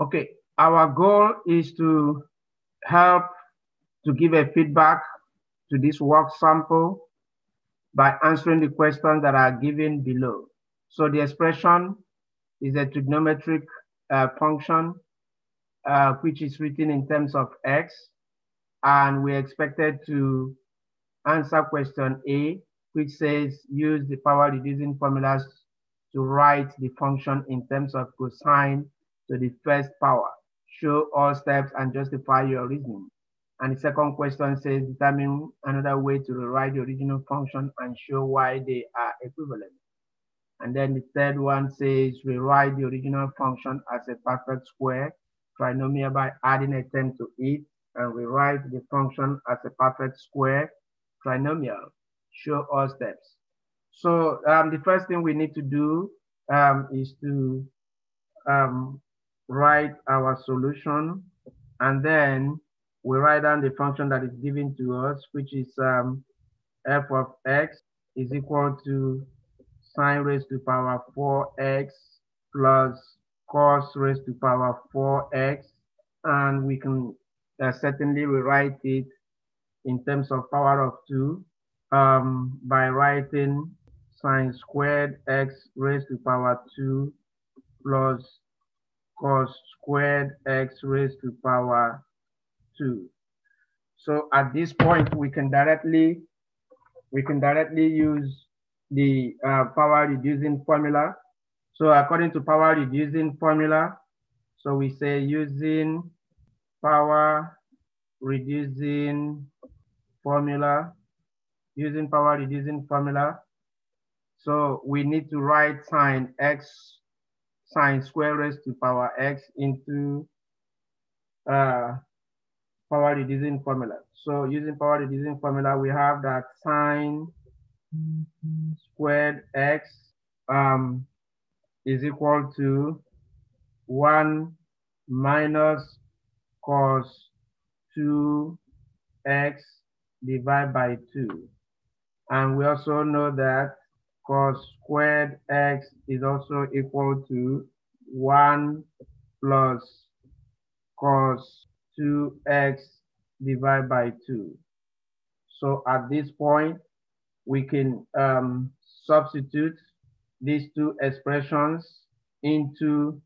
Okay, our goal is to help to give a feedback to this work sample by answering the questions that are given below. So the expression is a trigonometric uh, function, uh, which is written in terms of x. And we're expected to answer question A, which says use the power reducing formulas to write the function in terms of cosine to the first power. Show all steps and justify your reasoning. And the second question says determine another way to rewrite the original function and show why they are equivalent. And then the third one says rewrite the original function as a perfect square trinomial by adding a term to it and rewrite the function as a perfect square trinomial. Show all steps. So um, the first thing we need to do um, is to um, write our solution and then we write down the function that is given to us, which is um, f of x is equal to sine raised to power 4x plus cos raised to power 4x. And we can uh, certainly rewrite it in terms of power of 2 um, by writing sine squared x raised to power 2 plus cos squared x raised to power 2. So at this point, we can directly we can directly use the uh, power reducing formula. So according to power reducing formula, so we say using power reducing formula, using power reducing formula. So we need to write sine x, sine square raised to power x into uh, power reducing formula. So using power reducing formula, we have that sine squared x um, is equal to 1 minus cos 2x divided by 2. And we also know that cos squared x is also equal to 1 plus cos 2x divided by 2. So at this point, we can um, substitute these two expressions into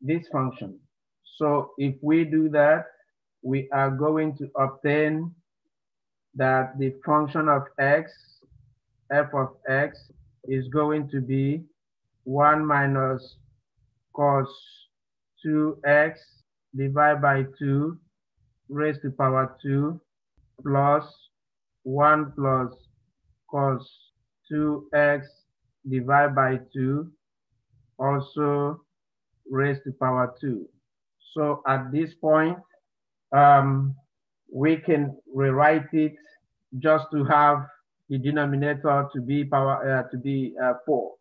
this function. So if we do that, we are going to obtain that the function of x, f of x, is going to be 1 minus cos 2x divided by 2 raised to power 2 plus 1 plus cos 2x divided by 2 also raised to power 2. So at this point, um, we can rewrite it just to have the denominator to be power uh, to be uh, 4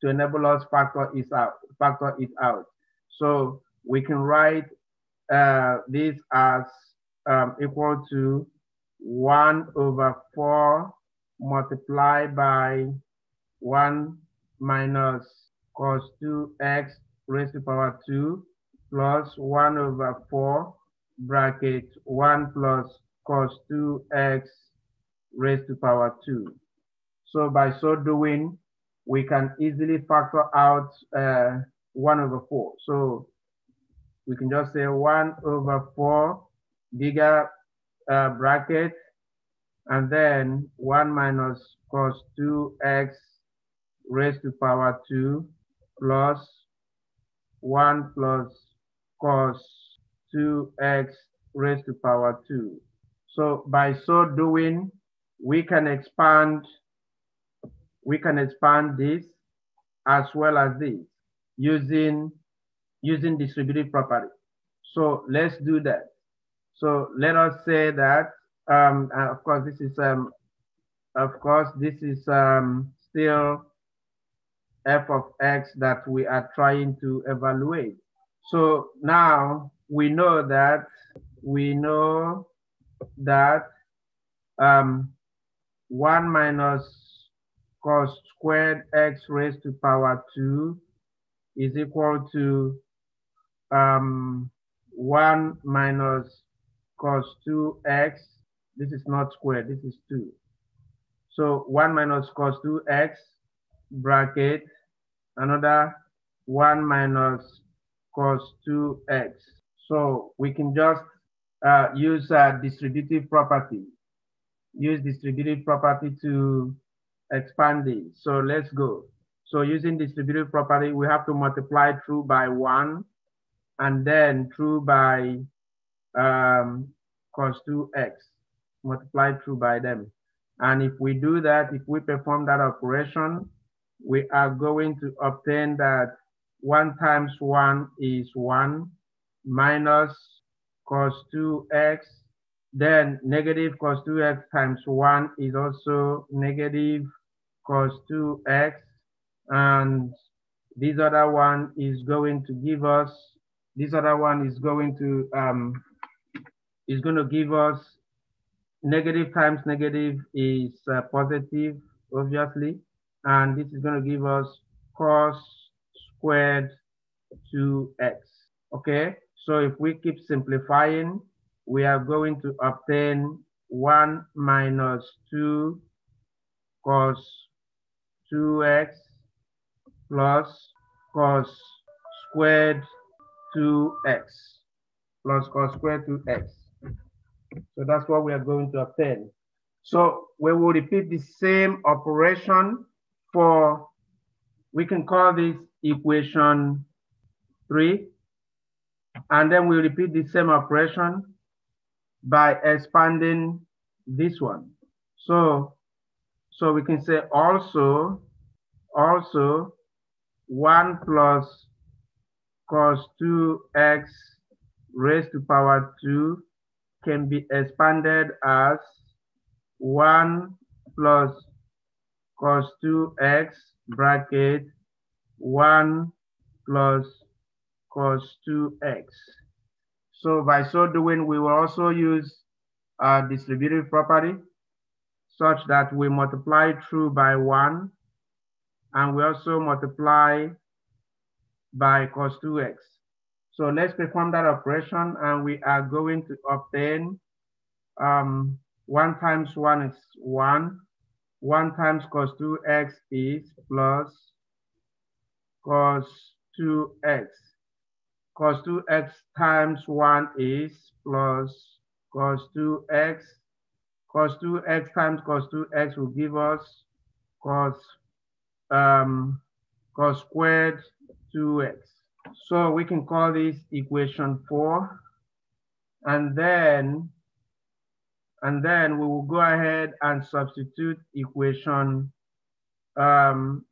to enable us factor it out factor it out. So we can write uh, this as um, equal to 1 over 4 multiplied by 1 minus cos 2x raised to power 2 plus 1 over 4 bracket 1 plus cos 2x raised to power 2. So by so doing, we can easily factor out uh, 1 over 4. So we can just say 1 over 4 bigger uh, bracket and then 1 minus cos 2x raised to power 2 plus 1 plus cos 2x raised to power 2. So by so doing, we can expand we can expand this as well as this using using distributive property. So let's do that. So let us say that, um, of course, this is, um, of course, this is um, still f of x that we are trying to evaluate. So now we know that, we know that um, 1 minus cos squared x raised to power 2 is equal to um, 1 minus cos 2x. This is not squared, this is 2. So 1 minus cos 2x bracket another 1 minus cos 2x. So we can just uh, use a distributive property. Use distributive property to expand it. So let's go. So using distributive property, we have to multiply through by 1 and then through by um, cos 2x, multiply through by them. And if we do that, if we perform that operation, we are going to obtain that 1 times 1 is 1 minus cos 2x. Then negative cos 2x times 1 is also negative cos 2x. And this other one is going to give us, this other one is going to, um, is going to give us negative times negative is uh, positive, obviously. And this is going to give us cos squared 2x. Okay, so if we keep simplifying, we are going to obtain 1 minus 2 cos 2x plus cos squared 2x plus cos squared 2x. So that's what we are going to obtain. So we will repeat the same operation for, we can call this equation three, and then we repeat the same operation by expanding this one. So, so we can say also, also one plus cos 2x raised to power 2 can be expanded as 1 plus cos 2x bracket 1 plus cos 2x. So by so doing, we will also use a distributive property such that we multiply through by 1 and we also multiply by cos 2x. So let's perform that operation and we are going to obtain um, 1 times 1 is 1. 1 times cos 2x is plus cos 2x. Cos 2x times 1 is plus cos 2x. Cos 2x times cos 2x will give us cos, um, cos squared 2x. So we can call this equation four. And then, and then we will go ahead and substitute equation, um,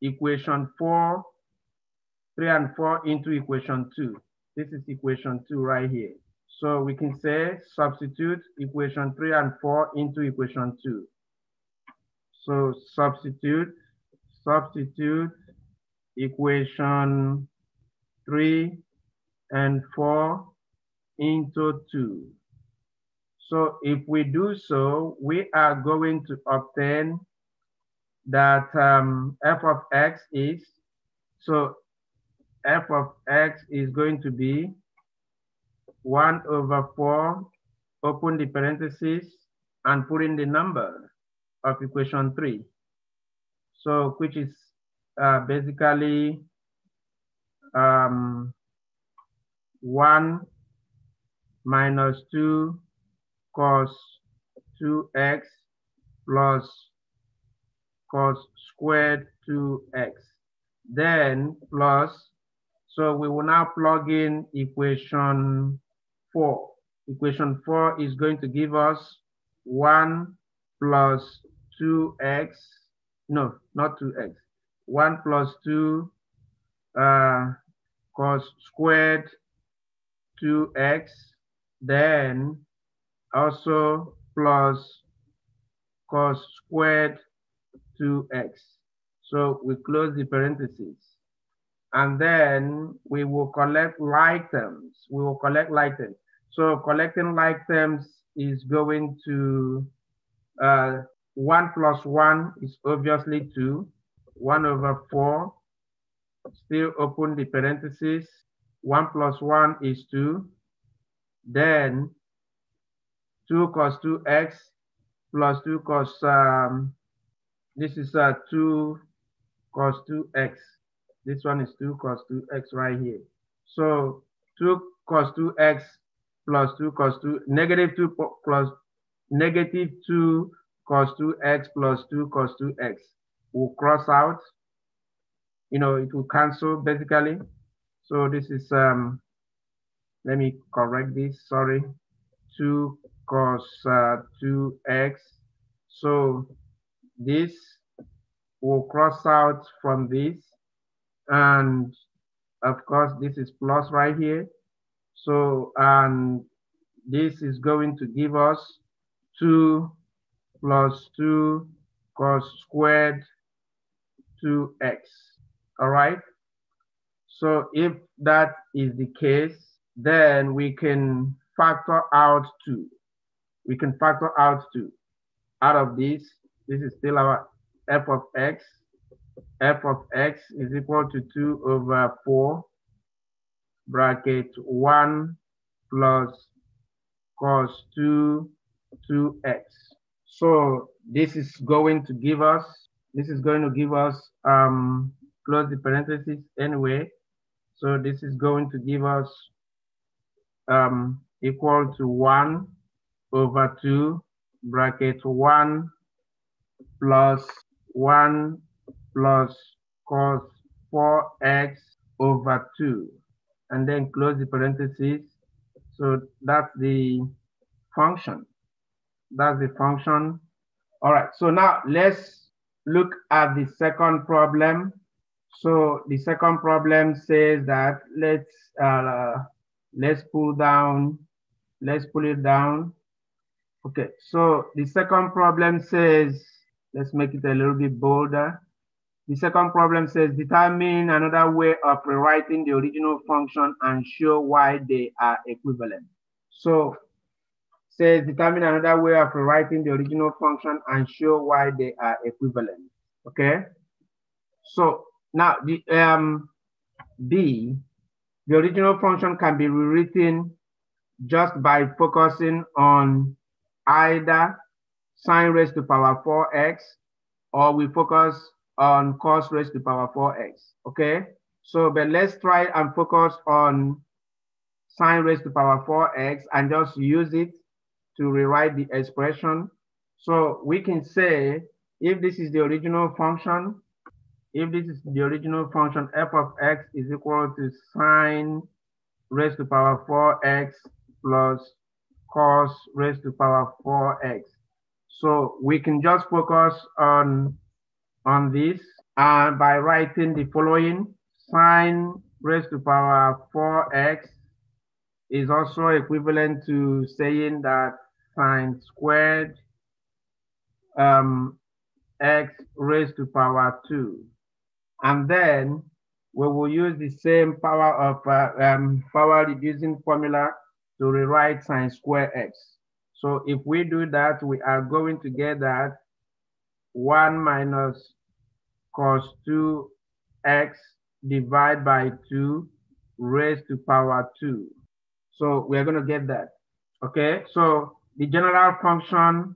equation four, three and four into equation two. This is equation two right here. So we can say substitute equation three and four into equation two. So substitute, substitute equation 3 and 4 into 2. So if we do so, we are going to obtain that um, f of x is, so f of x is going to be 1 over 4, open the parentheses, and put in the number of equation 3. So which is uh, basically um, 1 minus 2 cos 2x plus cos squared 2x. Then plus, so we will now plug in equation 4. Equation 4 is going to give us 1 plus 2x, no, not 2x, 1 plus 2 uh, cos squared 2x, then also plus cos squared 2x. So we close the parentheses. And then we will collect like terms. We will collect like terms. So collecting like terms is going to, uh, 1 plus 1 is obviously 2. 1 over 4 still open the parentheses, 1 plus 1 is 2. Then 2 cos 2x plus 2 cos, um, this is uh, 2 cos 2x. This one is 2 cos 2x right here. So 2 cos 2x plus 2 cos 2, negative 2 plus negative 2 cos 2x plus 2 cos 2x will cross out. You know, it will cancel basically. So this is, um, let me correct this, sorry, 2 cos uh, 2x. So this will cross out from this. And of course, this is plus right here. So, and this is going to give us 2 plus 2 cos squared 2x. All right. So if that is the case, then we can factor out 2. We can factor out 2. Out of this, this is still our f of x. f of x is equal to 2 over 4 bracket 1 plus cos 2 2x. So this is going to give us, this is going to give us, um, close the parentheses anyway. So this is going to give us um, equal to 1 over 2 bracket 1 plus 1 plus cos 4x over 2 and then close the parentheses. So that's the function. That's the function. All right, so now let's look at the second problem. So the second problem says that let's uh, let's pull down, let's pull it down. Okay, so the second problem says, let's make it a little bit bolder. The second problem says determine another way of rewriting the original function and show why they are equivalent. So says determine another way of rewriting the original function and show why they are equivalent. Okay. So now the um B, the original function can be rewritten just by focusing on either sine raised to power 4x or we focus on cos raised to power 4x, okay? So, but let's try and focus on sine raised to power 4x and just use it to rewrite the expression. So we can say if this is the original function, if this is the original function, f of x is equal to sine raised to power 4x plus cos raised to power 4x. So we can just focus on on this and by writing the following sine raised to power 4x is also equivalent to saying that sine squared um, x raised to power 2. And then we will use the same power of uh, um, power reducing formula to rewrite sine square x. So if we do that, we are going to get that 1 minus cos 2x divided by 2 raised to power 2. So we're going to get that. Okay, so the general function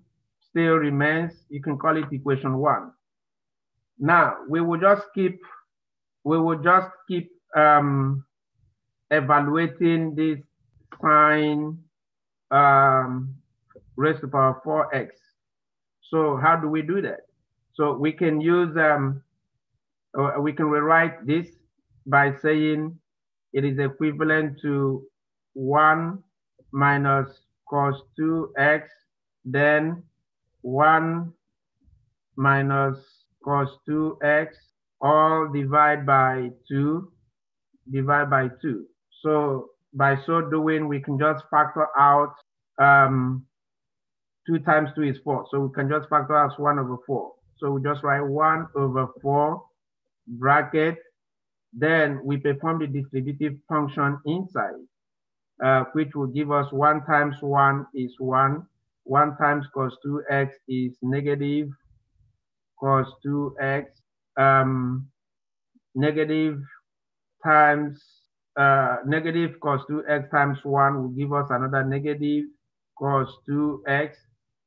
still remains. You can call it equation 1. Now, we will just keep, we will just keep um, evaluating this sine um, raised to power 4x. So how do we do that? So we can use um, we can rewrite this by saying it is equivalent to 1 minus cos 2x, then 1 minus cos 2x, all divided by 2, divided by 2. So by so doing, we can just factor out um, 2 times 2 is 4. So we can just factor out 1 over 4. So we just write 1 over 4 bracket. Then we perform the distributive function inside, uh, which will give us 1 times 1 is 1. 1 times cos 2x is negative cos 2x. Um, negative times uh, negative cos 2x times 1 will give us another negative cos 2x.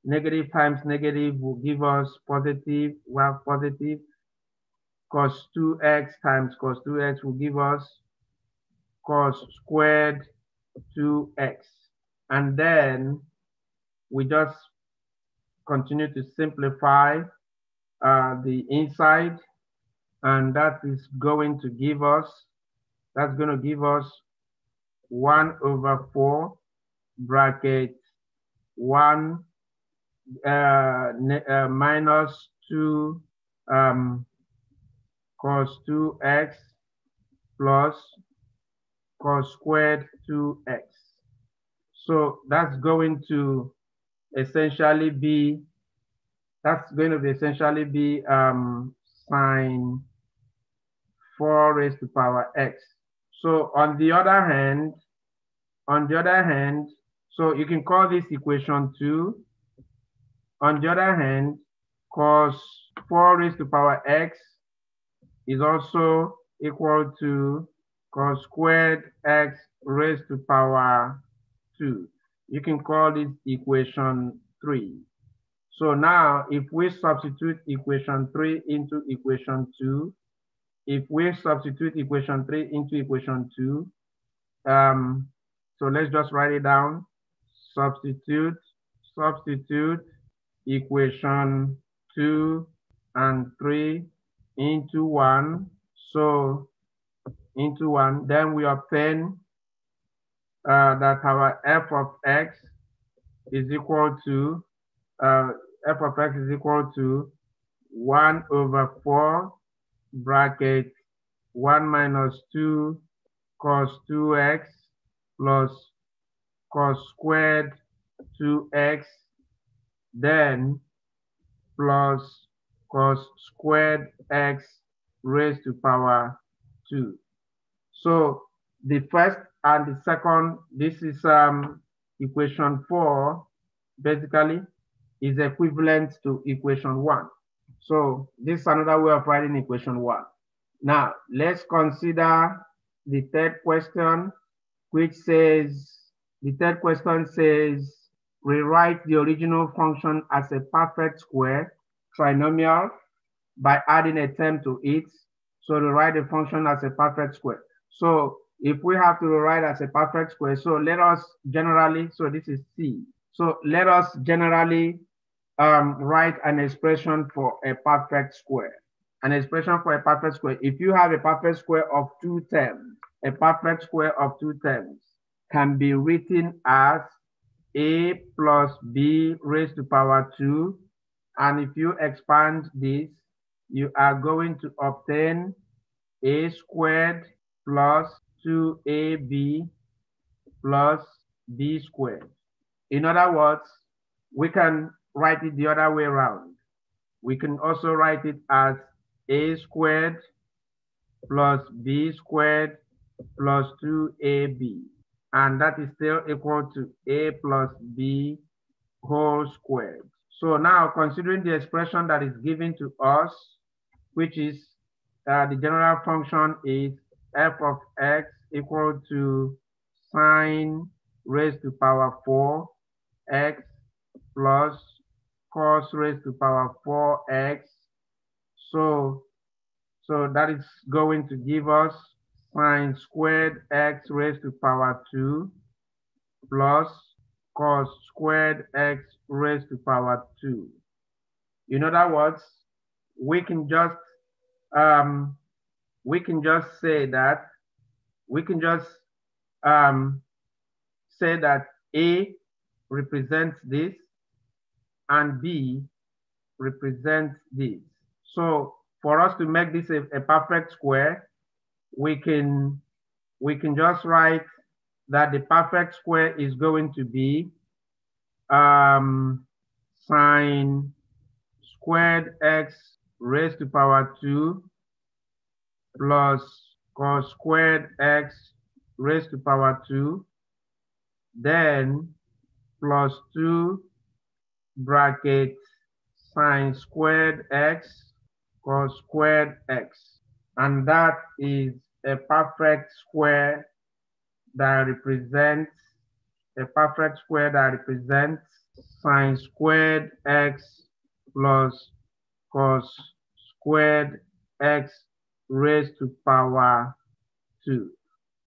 Negative times negative will give us positive, well, positive. Cos 2x times cos 2x will give us cos squared 2x. And then we just continue to simplify uh, the inside and that is going to give us, that's going to give us 1 over 4 bracket 1 uh, uh, minus 2 um, cos 2x plus cos squared 2x. So that's going to essentially be, that's going to be essentially be um, sine 4 raised to power x. So on the other hand, on the other hand, so you can call this equation 2. On the other hand, cos 4 raised to power x is also equal to cos squared x raised to power 2. You can call this equation 3. So now if we substitute equation 3 into equation 2, if we substitute equation 3 into equation 2, um, so let's just write it down. Substitute, substitute equation 2 and 3 into 1. So into 1, then we obtain uh, that our f of x is equal to, uh, f of x is equal to 1 over 4 bracket 1 minus 2 cos 2x plus cos squared 2x, then plus cos squared x raised to power 2. So the first and the second, this is um, equation 4, basically, is equivalent to equation 1. So this is another way of writing equation one. Now let's consider the third question, which says, the third question says, rewrite the original function as a perfect square trinomial by adding a term to it. So to write the function as a perfect square. So if we have to write as a perfect square, so let us generally, so this is C. So let us generally um, write an expression for a perfect square. An expression for a perfect square. If you have a perfect square of two terms, a perfect square of two terms can be written as a plus b raised to power 2. And if you expand this, you are going to obtain a squared plus 2ab plus b squared. In other words, we can write it the other way around. We can also write it as a squared plus b squared plus 2ab. And that is still equal to a plus b whole squared. So now considering the expression that is given to us, which is uh, the general function is f of x equal to sine raised to power 4 x plus cos raised to power 4x. So, so that is going to give us sine squared x raised to power 2 plus cos squared x raised to power 2. In other words, we can just um, we can just say that we can just um, say that A represents this and B represents this. So for us to make this a, a perfect square, we can, we can just write that the perfect square is going to be um, sine squared x raised to power 2 plus cos squared x raised to power 2, then plus 2 bracket sine squared x cos squared x. And that is a perfect square that represents a perfect square that represents sine squared x plus cos squared x raised to power 2.